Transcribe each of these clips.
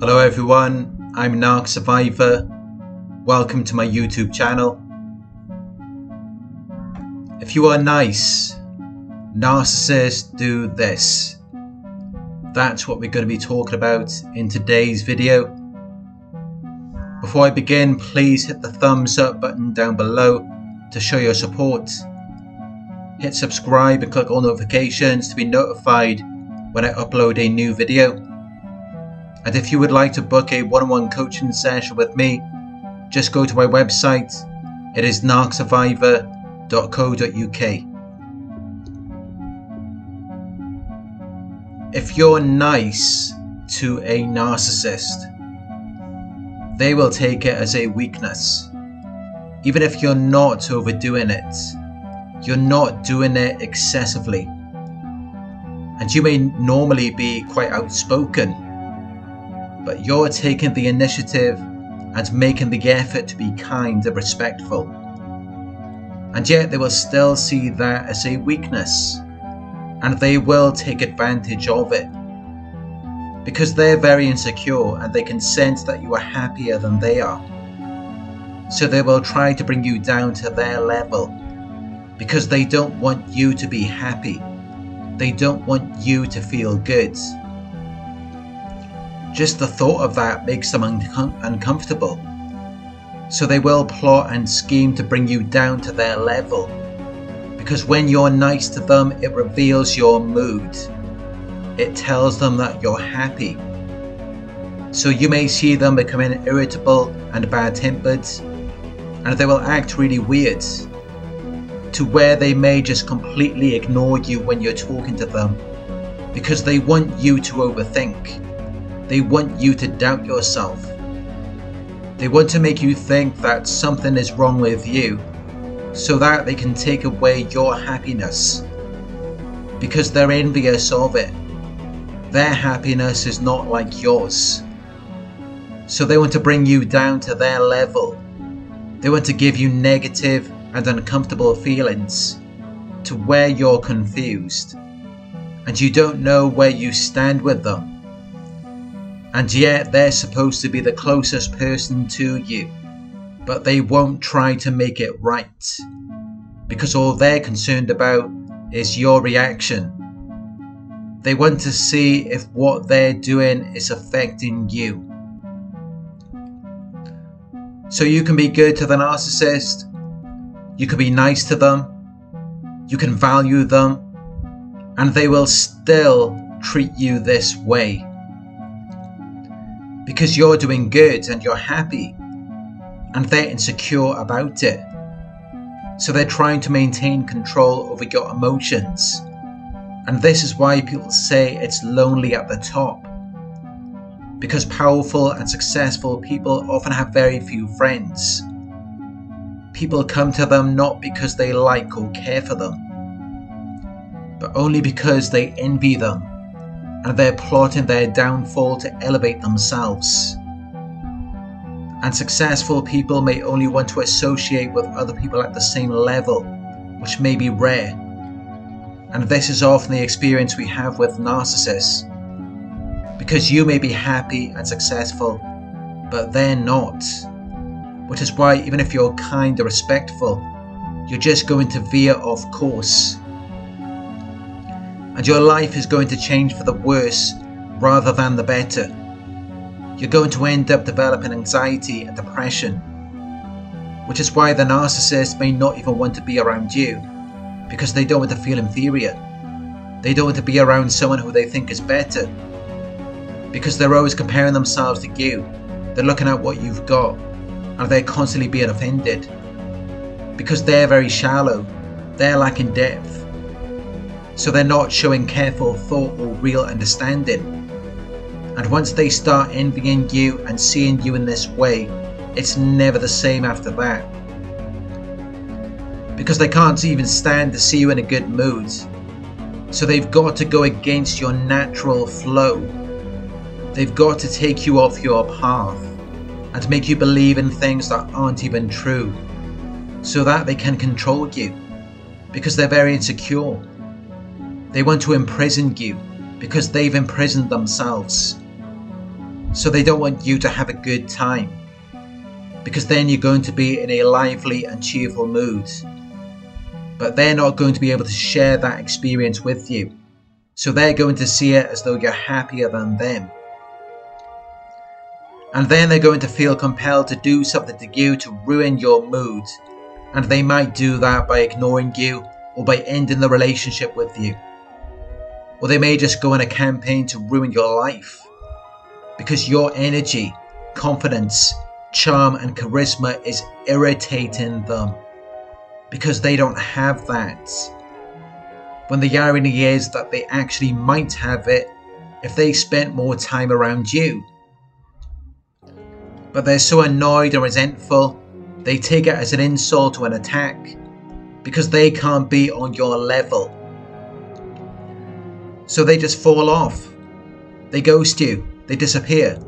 Hello everyone, I'm Narc Survivor. Welcome to my YouTube channel. If you are nice, narcissists do this. That's what we're going to be talking about in today's video. Before I begin, please hit the thumbs up button down below to show your support. Hit subscribe and click all notifications to be notified when I upload a new video. And if you would like to book a one-on-one coaching session with me, just go to my website. It is narcsurvivor.co.uk. If you're nice to a narcissist, they will take it as a weakness. Even if you're not overdoing it, you're not doing it excessively. And you may normally be quite outspoken but you're taking the initiative and making the effort to be kind and respectful. And yet they will still see that as a weakness, and they will take advantage of it. Because they're very insecure and they can sense that you are happier than they are. So they will try to bring you down to their level because they don't want you to be happy. They don't want you to feel good. Just the thought of that makes them un uncomfortable. So they will plot and scheme to bring you down to their level. Because when you're nice to them, it reveals your mood. It tells them that you're happy. So you may see them becoming irritable and bad tempered, and they will act really weird, to where they may just completely ignore you when you're talking to them, because they want you to overthink. They want you to doubt yourself. They want to make you think that something is wrong with you so that they can take away your happiness because they're envious of it. Their happiness is not like yours. So they want to bring you down to their level. They want to give you negative and uncomfortable feelings to where you're confused and you don't know where you stand with them and yet they're supposed to be the closest person to you, but they won't try to make it right. Because all they're concerned about is your reaction. They want to see if what they're doing is affecting you. So you can be good to the narcissist, you can be nice to them, you can value them, and they will still treat you this way because you're doing good and you're happy and they're insecure about it. So they're trying to maintain control over your emotions. And this is why people say it's lonely at the top. Because powerful and successful people often have very few friends. People come to them not because they like or care for them, but only because they envy them and they're plotting their downfall to elevate themselves. And successful people may only want to associate with other people at the same level, which may be rare. And this is often the experience we have with narcissists. Because you may be happy and successful, but they're not. Which is why, even if you're kind or respectful, you're just going to veer off course and your life is going to change for the worse rather than the better. You're going to end up developing anxiety and depression, which is why the narcissist may not even want to be around you because they don't want to feel inferior. They don't want to be around someone who they think is better because they're always comparing themselves to you. They're looking at what you've got and they're constantly being offended because they're very shallow, they're lacking depth so they're not showing careful thought or real understanding. And once they start envying you and seeing you in this way, it's never the same after that. Because they can't even stand to see you in a good mood. So they've got to go against your natural flow. They've got to take you off your path and make you believe in things that aren't even true so that they can control you because they're very insecure. They want to imprison you because they've imprisoned themselves. So they don't want you to have a good time. Because then you're going to be in a lively and cheerful mood. But they're not going to be able to share that experience with you. So they're going to see it as though you're happier than them. And then they're going to feel compelled to do something to you to ruin your mood. And they might do that by ignoring you or by ending the relationship with you. Or they may just go on a campaign to ruin your life. Because your energy, confidence, charm, and charisma is irritating them. Because they don't have that. When the irony is that they actually might have it if they spent more time around you. But they're so annoyed and resentful, they take it as an insult or an attack because they can't be on your level. So they just fall off. They ghost you. They disappear.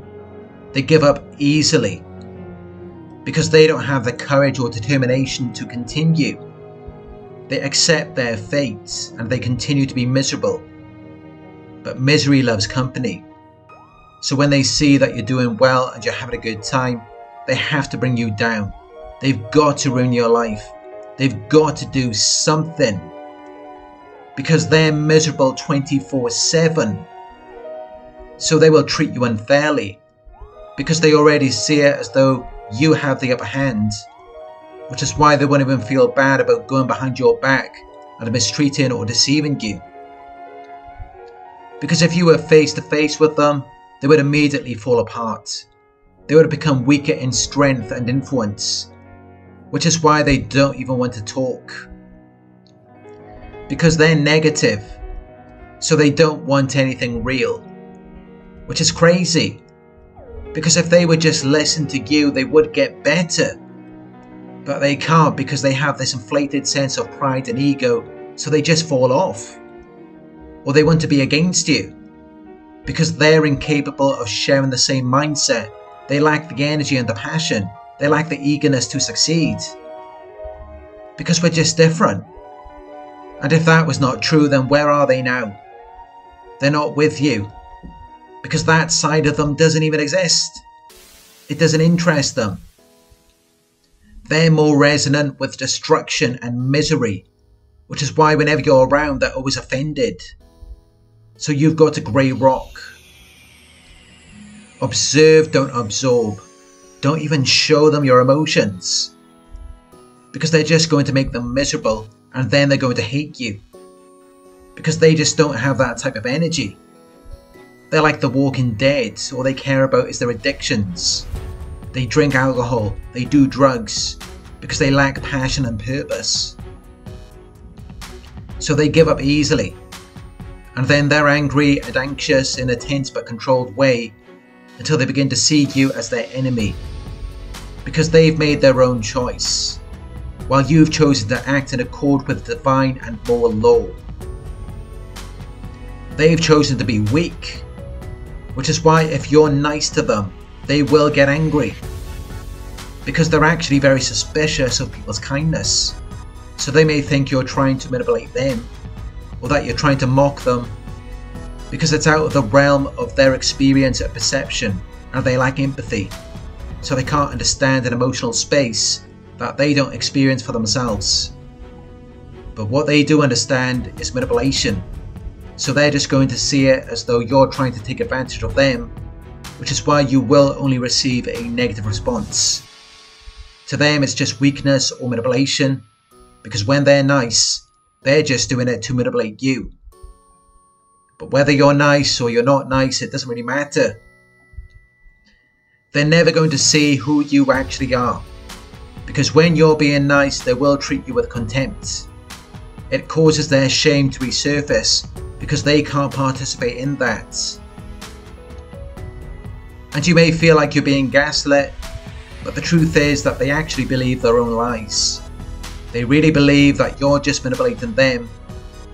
They give up easily because they don't have the courage or determination to continue. They accept their fate and they continue to be miserable. But misery loves company. So when they see that you're doing well and you're having a good time, they have to bring you down. They've got to ruin your life. They've got to do something because they're miserable 24 7. So they will treat you unfairly because they already see it as though you have the upper hand, which is why they won't even feel bad about going behind your back and mistreating or deceiving you. Because if you were face to face with them, they would immediately fall apart. They would become weaker in strength and influence which is why they don't even want to talk. Because they're negative, so they don't want anything real. Which is crazy. Because if they would just listen to you, they would get better. But they can't because they have this inflated sense of pride and ego, so they just fall off. Or they want to be against you. Because they're incapable of sharing the same mindset. They lack the energy and the passion they lack the eagerness to succeed. Because we're just different. And if that was not true, then where are they now? They're not with you. Because that side of them doesn't even exist. It doesn't interest them. They're more resonant with destruction and misery, which is why whenever you're around, they're always offended. So you've got a grey rock. Observe, don't absorb. Don't even show them your emotions. Because they're just going to make them miserable and then they're going to hate you. Because they just don't have that type of energy. They're like the walking dead. All they care about is their addictions. They drink alcohol, they do drugs, because they lack passion and purpose. So they give up easily. And then they're angry and anxious in a tense but controlled way until they begin to see you as their enemy because they've made their own choice, while you've chosen to act in accord with divine and moral law. They've chosen to be weak, which is why if you're nice to them, they will get angry. Because they're actually very suspicious of people's kindness. So they may think you're trying to manipulate them, or that you're trying to mock them, because it's out of the realm of their experience and perception, and they lack empathy so they can't understand an emotional space that they don't experience for themselves. But what they do understand is manipulation, so they're just going to see it as though you're trying to take advantage of them, which is why you will only receive a negative response. To them, it's just weakness or manipulation, because when they're nice, they're just doing it to manipulate you. But whether you're nice or you're not nice, it doesn't really matter they're never going to see who you actually are. Because when you're being nice, they will treat you with contempt. It causes their shame to resurface because they can't participate in that. And you may feel like you're being gaslit, but the truth is that they actually believe their own lies. They really believe that you're just manipulating them.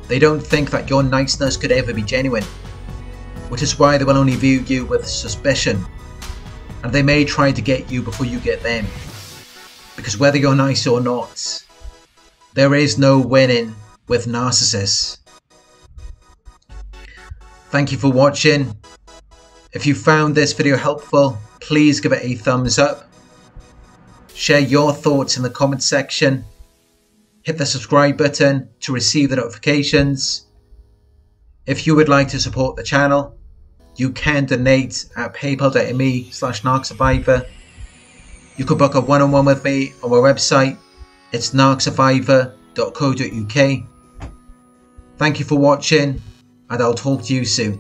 They don't think that your niceness could ever be genuine, which is why they will only view you with suspicion and they may try to get you before you get them. Because whether you're nice or not, there is no winning with narcissists. Thank you for watching. If you found this video helpful, please give it a thumbs up. Share your thoughts in the comment section. Hit the subscribe button to receive the notifications. If you would like to support the channel, you can donate at paypal.me slash narcsurvivor. You could book a one-on-one with me on my website. It's narcsurvivor.co.uk. Thank you for watching and I'll talk to you soon.